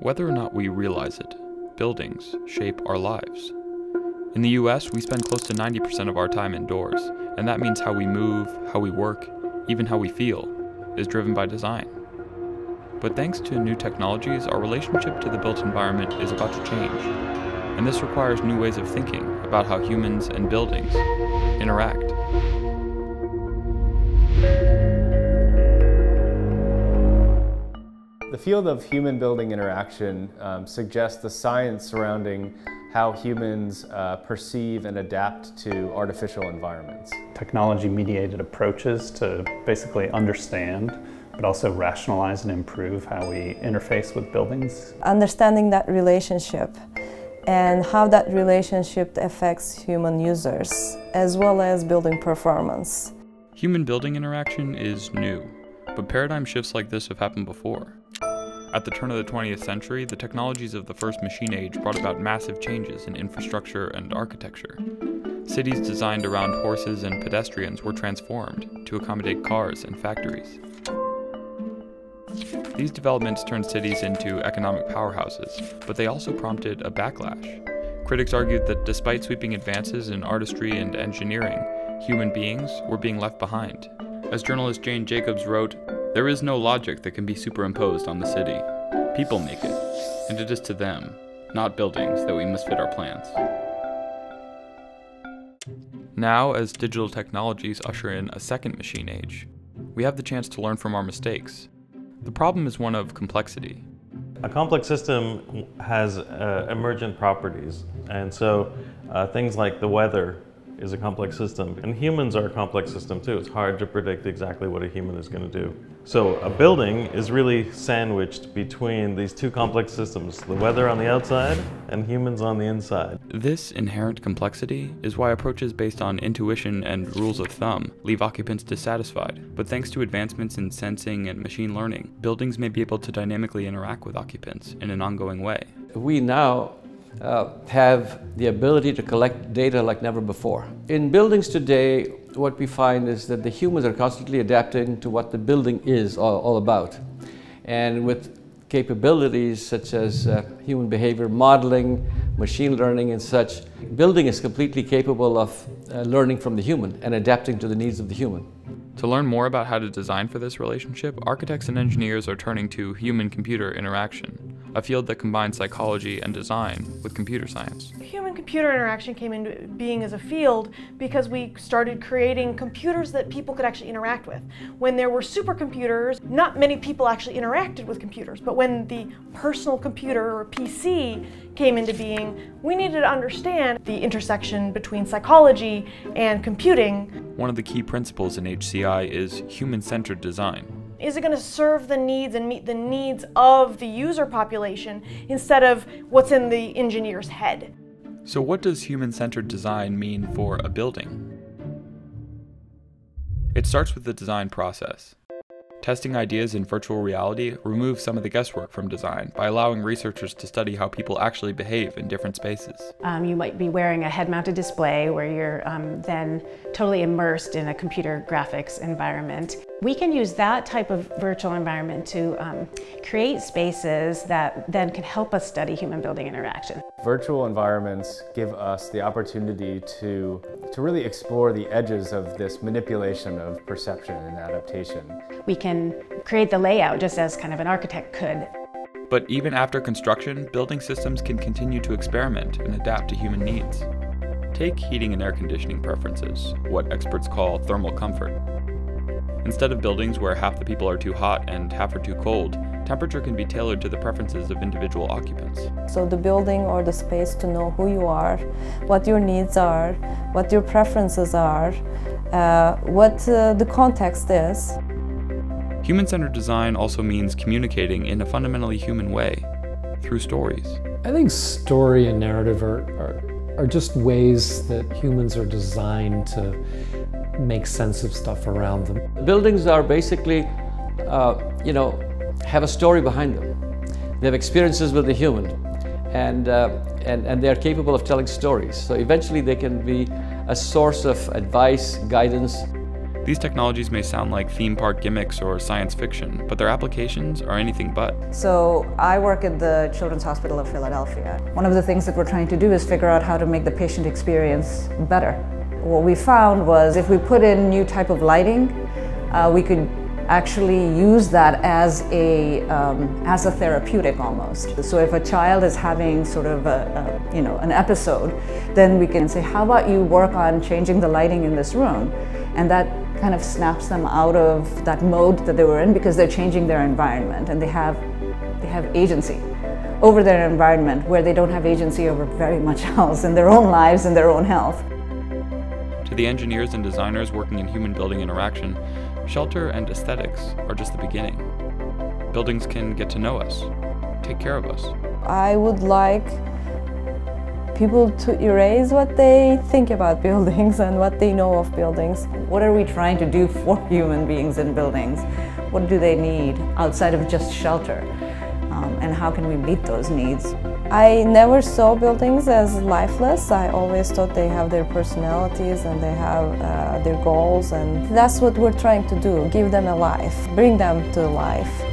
Whether or not we realize it, buildings shape our lives. In the US, we spend close to 90% of our time indoors, and that means how we move, how we work, even how we feel, is driven by design. But thanks to new technologies, our relationship to the built environment is about to change. And this requires new ways of thinking about how humans and buildings interact. The field of human building interaction um, suggests the science surrounding how humans uh, perceive and adapt to artificial environments. Technology mediated approaches to basically understand but also rationalize and improve how we interface with buildings. Understanding that relationship and how that relationship affects human users as well as building performance. Human building interaction is new, but paradigm shifts like this have happened before. At the turn of the 20th century, the technologies of the first machine age brought about massive changes in infrastructure and architecture. Cities designed around horses and pedestrians were transformed to accommodate cars and factories. These developments turned cities into economic powerhouses, but they also prompted a backlash. Critics argued that despite sweeping advances in artistry and engineering, human beings were being left behind. As journalist Jane Jacobs wrote, there is no logic that can be superimposed on the city. People make it, and it is to them, not buildings, that we must fit our plans. Now, as digital technologies usher in a second machine age, we have the chance to learn from our mistakes. The problem is one of complexity. A complex system has uh, emergent properties, and so uh, things like the weather is a complex system. And humans are a complex system too. It's hard to predict exactly what a human is going to do. So a building is really sandwiched between these two complex systems, the weather on the outside and humans on the inside. This inherent complexity is why approaches based on intuition and rules of thumb leave occupants dissatisfied. But thanks to advancements in sensing and machine learning, buildings may be able to dynamically interact with occupants in an ongoing way. We now uh, have the ability to collect data like never before. In buildings today, what we find is that the humans are constantly adapting to what the building is all, all about. And with capabilities such as uh, human behavior modeling, machine learning and such, building is completely capable of uh, learning from the human and adapting to the needs of the human. To learn more about how to design for this relationship, architects and engineers are turning to human-computer interaction, a field that combines psychology and design with computer science. Human-computer interaction came into being as a field because we started creating computers that people could actually interact with. When there were supercomputers, not many people actually interacted with computers, but when the personal computer or PC came into being, we needed to understand the intersection between psychology and computing. One of the key principles in HCI is human-centered design. Is it going to serve the needs and meet the needs of the user population instead of what's in the engineer's head? So what does human-centered design mean for a building? It starts with the design process. Testing ideas in virtual reality removes some of the guesswork from design by allowing researchers to study how people actually behave in different spaces. Um, you might be wearing a head-mounted display where you're um, then totally immersed in a computer graphics environment. We can use that type of virtual environment to um, create spaces that then can help us study human building interaction. Virtual environments give us the opportunity to, to really explore the edges of this manipulation of perception and adaptation. We can create the layout just as kind of an architect could. But even after construction, building systems can continue to experiment and adapt to human needs. Take heating and air conditioning preferences, what experts call thermal comfort. Instead of buildings where half the people are too hot and half are too cold, temperature can be tailored to the preferences of individual occupants. So the building or the space to know who you are, what your needs are, what your preferences are, uh, what uh, the context is. Human-centered design also means communicating in a fundamentally human way, through stories. I think story and narrative are, are, are just ways that humans are designed to make sense of stuff around them. Buildings are basically, uh, you know, have a story behind them. They have experiences with the human, and, uh, and, and they're capable of telling stories. So eventually they can be a source of advice, guidance. These technologies may sound like theme park gimmicks or science fiction, but their applications are anything but. So I work at the Children's Hospital of Philadelphia. One of the things that we're trying to do is figure out how to make the patient experience better. What we found was if we put in new type of lighting, uh, we could actually use that as a um, as a therapeutic almost. So if a child is having sort of a, a, you know an episode, then we can say, how about you work on changing the lighting in this room, and that kind of snaps them out of that mode that they were in because they're changing their environment and they have they have agency over their environment where they don't have agency over very much else in their own lives and their own health. To the engineers and designers working in human building interaction, Shelter and aesthetics are just the beginning. Buildings can get to know us, take care of us. I would like people to erase what they think about buildings and what they know of buildings. What are we trying to do for human beings in buildings? What do they need outside of just shelter? Um, and how can we meet those needs? I never saw buildings as lifeless. I always thought they have their personalities and they have uh, their goals and that's what we're trying to do, give them a life, bring them to life.